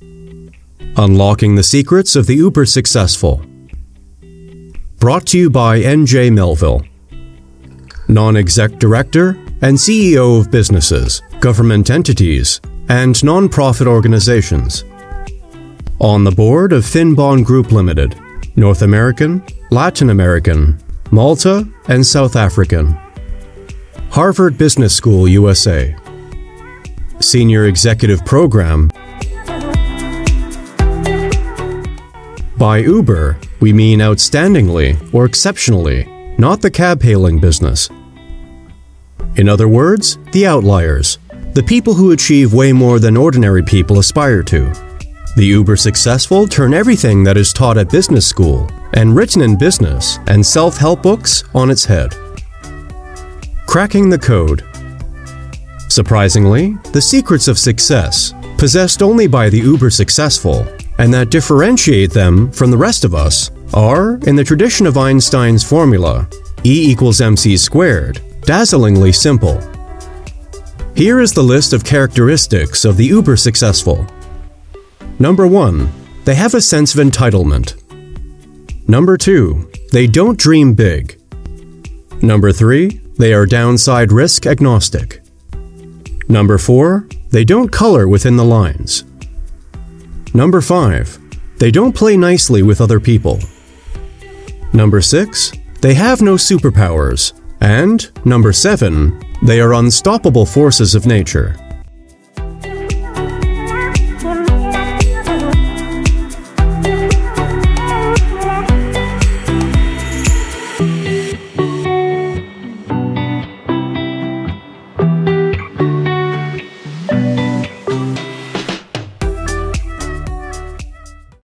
Unlocking the Secrets of the Uber Successful. Brought to you by NJ Melville, non exec director and CEO of businesses, government entities, and non profit organizations. On the board of Finbond Group Limited, North American, Latin American, Malta, and South African. Harvard Business School, USA. Senior Executive Program. By Uber, we mean outstandingly or exceptionally, not the cab hailing business. In other words, the outliers, the people who achieve way more than ordinary people aspire to. The uber successful turn everything that is taught at business school and written in business and self help books on its head. Cracking the code. Surprisingly, the secrets of success, possessed only by the uber successful, and that differentiate them from the rest of us, are, in the tradition of Einstein's formula, E equals mc squared, dazzlingly simple. Here is the list of characteristics of the uber successful. Number 1. They have a sense of entitlement. Number 2. They don't dream big. Number 3. They are downside risk agnostic. Number 4. They don't color within the lines. Number 5. They don't play nicely with other people. Number 6. They have no superpowers. And number 7. They are unstoppable forces of nature.